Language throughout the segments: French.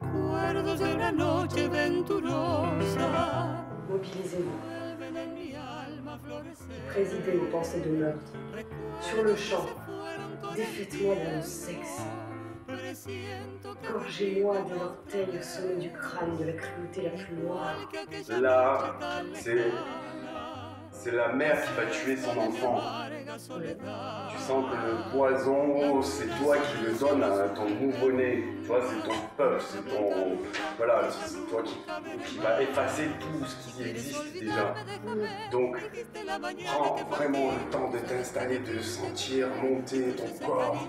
la noche venturosa. Mobilisez-vous, présidez aux pensées de meurtre. Sur le champ, défaites-moi dans le sexe. Gorgez-moi de l'orteil au sommet du crâne de la cruauté la plus noire. Là, c'est c'est la mère qui va tuer son enfant. Tu sens que le poison, c'est toi qui le donnes à ton nouveau-né. Tu vois, c'est ton peuple, c'est ton. Voilà, c'est toi qui, qui va effacer tout ce qui existe déjà. Donc, prends vraiment le temps de t'installer, de sentir monter ton corps,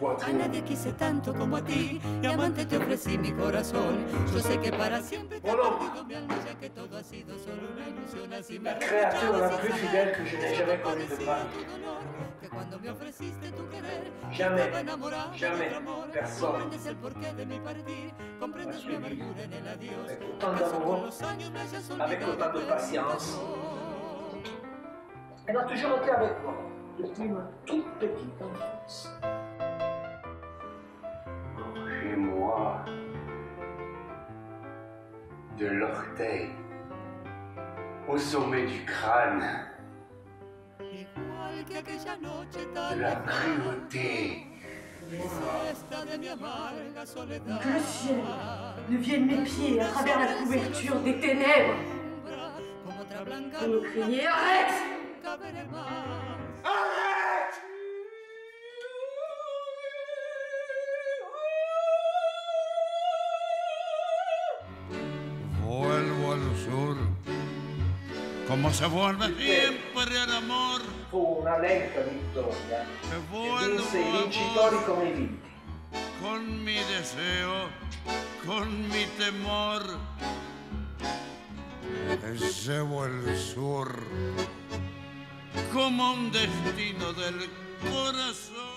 A nadie quise tanto como a ti, y amante te ofrecí mi corazón. Yo sé que para siempre te he perdido mi alma, ya que todo ha sido solo una ilusión. Así me La créature la plus fidèle que je n'ai jamais connue de tu Paris. dolor, que cuando me ofreciste tu querer, Jamais, estaba enamorada de jamais, personne. Comprendes el porqué de mi partir, comprendes mi amargura en el adiós. Avec autant ¿Acaso d'amour, con los años me hayas avec olvidado autant de patience. Elle a toujours été avec moi, depuis ma toute petite de l'orteil au sommet du crâne, de la cruauté. Que le ciel ne vienne mes pieds à travers la couverture des ténèbres pour me crier Arrête como se vuelve siempre el amor, Fu una lenta vittoria que e vuelvo vinse i a vincitori vos come i vinti. con mi deseo, con mi temor. Llevo el sur como un destino del corazón.